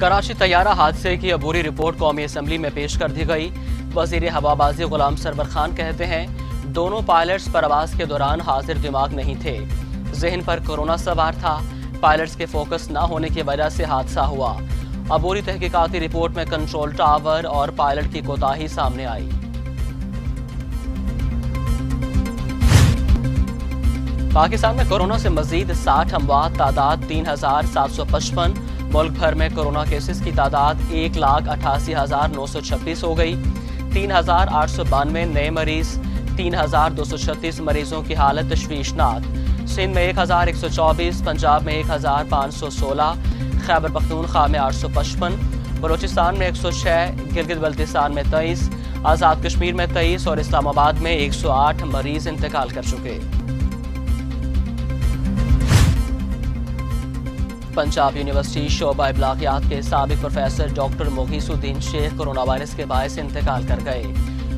कराची तैयारा हादसे की अबूरी रिपोर्ट कौमी असम्बली में पेश कर दी गई। वज़ीर हवाबाजी गुलाम सरवर खान कहते हैं, दोनों पायलट्स परवाज के दौरान हाजिर दिमाग नहीं थे। जहन पर कोरोना सवार था। पायलट्स के फोकस न होने की वजह से हादसा हुआ। अबूरी तहकीकती रिपोर्ट में कंट्रोल टावर और पायलट की कोताही सामने आई। पाकिस्तान में कोरोना से मजीद साठ अमवात तादाद तीन हज़ार सात सौ पचपन मुल्क भर में कोरोना केसेस की तादाद एक लाख अठासी हज़ार नौ सौ छब्बीस हो गई। तीन हज़ार आठ सौ बानवे नए मरीज़, तीन हज़ार दो सौ छत्तीस मरीजों की हालत तशवीशनाक। सिंध में एक हज़ार एक सौ चौबीस, पंजाब में एक हज़ार पाँच सौ सोलह, खैबर पख्तूनख्वा में आठ सौ पचपन, बलोचिस्तान में एक सौ छः गिलगित बल्तिस्तान में तेईस, आज़ाद कश्मीर में तेईस और इस्लामाबाद में एक सौ आठ मरीज़ इंतकाल कर चुके। पंजाब यूनिवर्सिटी शोबा इबलाकियात के सबक professor doctor Mughisuddin Sheikh corona virus के बायस इंतकाल कर गए।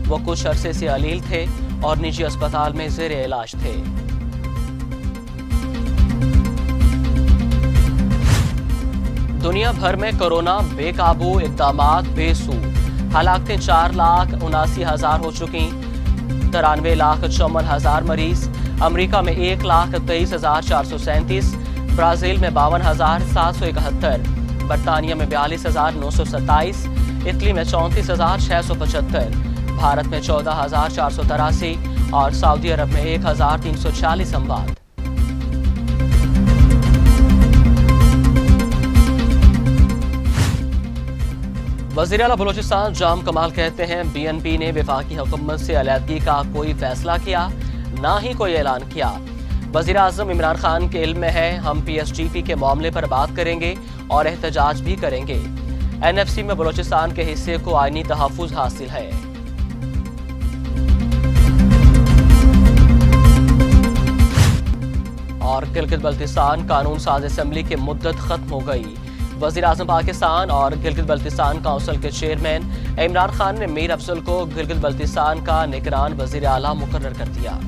वो कुछ अरसे से अलील थे और निजी अस्पताल में जेर इलाज थे। दुनिया भर में कोरोना बेकाबू इकदाम बेसू। हलाकतें चार लाख उनासी हज़ार हो चुकी, तिरानवे लाख चौवन हज़ार मरीज़। अमरीका में एक लाख तेईस हज़ार चार सौ सैंतीस। ब्राज़ील में बावन हज़ार सात सौ इकहत्तर, बरतानिया में बयालीस हज़ार नौ सौ सत्ताईस, इटली में चौंतीस हज़ार छः सौ पचहत्तर, भारत में चौदह हज़ार चार सौ तिरासी और सऊदी अरब में एक हज़ार तीन सौ चालीस अमवात वज़ीर अला बलोचिस्तान जाम कमाल कहते हैं। बी एन पी ने विफाकी हुकूमत से अलीहदगी का कोई फैसला किया, ना ही कोई ऐलान किया। वज़ीर अजम इमरान खान के इल्म में है। हम पी एस टी पी के मामले पर बात करेंगे और एहतजाज भी करेंगे। एन एफ़ सी में बलोचिस्तान के हिस्से को आइनी तहफ़ हासिल है। और गिलगित बल्तिस्तान कानून साज असम्बली की मुद्दत खत्म हो गई। वज़ीर अजम पाकिस्तान और गिलगित बल्तिस्तान काउंसिल के चेयरमैन इमरान खान ने मीर अफजल को गिलगित बल्तिस्तान का निगरान वज़ीर अला मुकर कर दिया।